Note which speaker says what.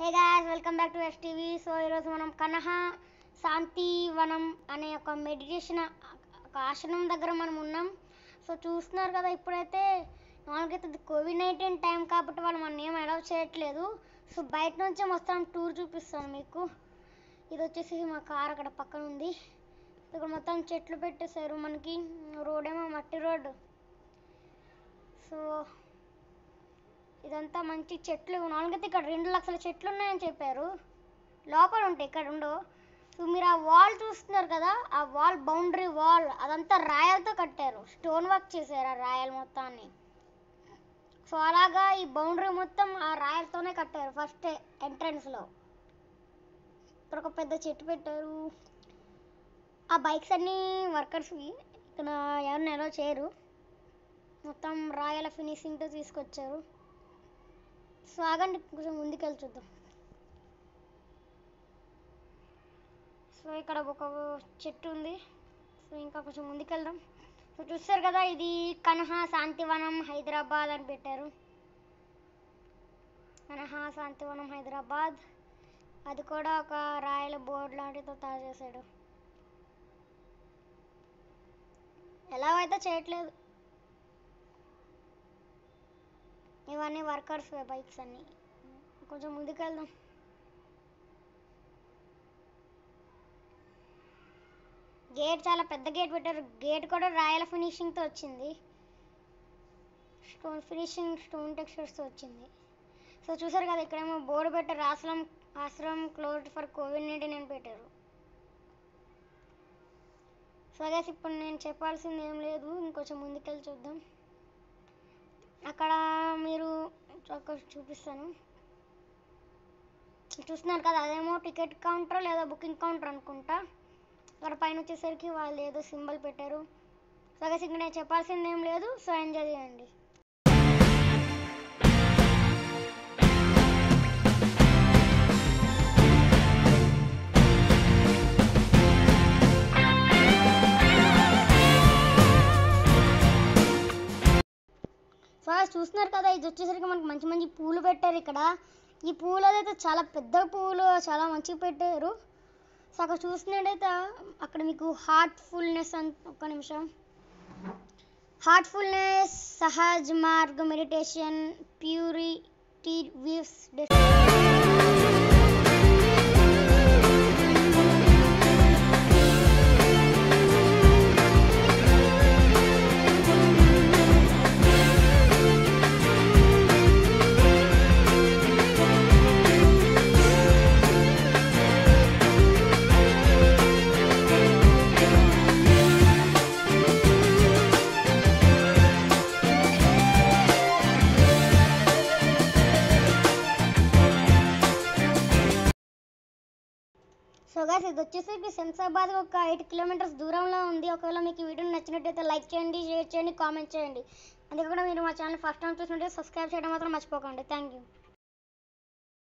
Speaker 1: Hey guys welcome back to STV. So ఈరోజు మనం కనహ శాంతి వనం అనే ఒక మెడిటేషన్ ఒక ఆశ్రమం దగ్గర మనం ఉన్నాం. సో చూస్తున్నారు కదా ఇప్పుడైతే నాలుగైతే అయితే కోవిడ్ నైన్టీన్ టైం కాబట్టి వాళ్ళు మనం ఏం అలౌ చేయట్లేదు. సో బయట నుంచి మొత్తం టూర్ చూపిస్తాను మీకు. ఇది వచ్చేసి మా కార్ అక్కడ పక్కన ఉంది. ఇక్కడ మొత్తం చెట్లు పెట్టేశారు మనకి. రోడ్ ఏమో మట్టి రోడ్డు సో ఇదంతా మంచి చెట్లు. నాలుగైతే ఇక్కడ రెండు లక్షల చెట్లు ఉన్నాయని చెప్పారు. లోపల ఉంటాయి ఇక్కడ ఉండవు సో మీరు ఆ వాల్ చూస్తున్నారు కదా ఆ వాల్ బౌండరీ వాల్ అదంతా రాయలతో కట్టారు. స్టోన్ వర్క్ చేశారు ఆ రాయల్ మొత్తాన్ని. సో అలాగా ఈ బౌండరీ మొత్తం ఆ రాయలతోనే కట్టారు ఫస్ట్ ఎంట్రన్స్లో ఇక్కడ ఒక పెద్ద చెట్టు పెట్టారు. ఆ బైక్స్ అన్నీ వర్కర్స్వి ఇక్కడ ఎవరిని ఎలా చేయరు. మొత్తం రాయల ఫినిషింగ్తో తీసుకొచ్చారు. సో ఆగండి కొంచెం ముందుకెళ్ళి చూద్దాం. సో ఇక్కడ ఒక చెట్టు ఉంది. సో ఇంకా కొంచెం ముందుకెళ్దాం. సో చూస్తారు కదా ఇది కన్హా శాంతివనం హైదరాబాద్ అని పెట్టారు. కన్హా శాంతివనం హైదరాబాద్. అది కూడా ఒక రాయల బోర్డు లాంటితో తయారు చేశాడు. ఎలా అయితే చేయట్లేదు. ఇవన్నీ వర్కర్స్ బైక్స్ అన్ని. కొంచెం ముందుకెళ్దాం. గేట్ చాలా పెద్ద గేట్ పెట్టారు. గేట్ కూడా రాయల ఫినిషింగ్తో వచ్చింది. స్టోన్ ఫినిషింగ్ స్టోన్ టెక్స్చర్స్తో వచ్చింది. సో చూసారు కదా ఇక్కడేమో బోర్డు పెట్టారు ఆశ్రమం ఆశ్రమం క్లోజ్డ్ ఫర్ కోవిడ్ నైన్టీన్ అని పెట్టారు. సో అదే ఇప్పుడు నేను చెప్పాల్సింది ఏం లేదు. ఇంకొంచెం ముందుకెళ్ళి చూద్దాం. అక్కడ మీరు చూపిస్తాను. చూస్తున్నారు కదా అదేమో టికెట్ కౌంటర్ లేదా బుకింగ్ కౌంటర్ అనుకుంటా. అక్కడ పైన వచ్చేసరికి వాళ్ళు ఏదో సింబల్ పెట్టారు. సో నేను చెప్పాల్సింది ఏం లేదు సో ఎంజాయ్ చేయండి. ఫస్ట్ చూస్తున్నారు కదా ఇది వచ్చేసరికి మనకి మంచి మంచి పూలు పెట్టారు ఇక్కడ. ఈ పూలు అయితే చాలా పెద్ద పూలు చాలా మంచిగా పెట్టారు. సో అక్కడ చూసినట్టయితే అక్కడ మీకు హార్ట్ఫుల్నెస్ అని ఒక్క నిమిషం. Heartfulness Sahaj Marg meditation purity weaves so gas ఇది వచ్చేసరికి శంషాబాద్ ఒక ఎయిట్ కిలోమీటర్స్ దూరంలో ఉంది. ఒకవేళ మీకు వీడియో నచ్చినట్టయితే లైక్ చేయండి షేర్ చేయండి కామెంట్ చేయండి. అంతేకాకుండా మీరు మా ఛానల్ ఫస్ట్ టైం చూసినట్టే సబ్స్క్రైబ్ చేయడం మాత్రం మర్చిపోకండి. Thank you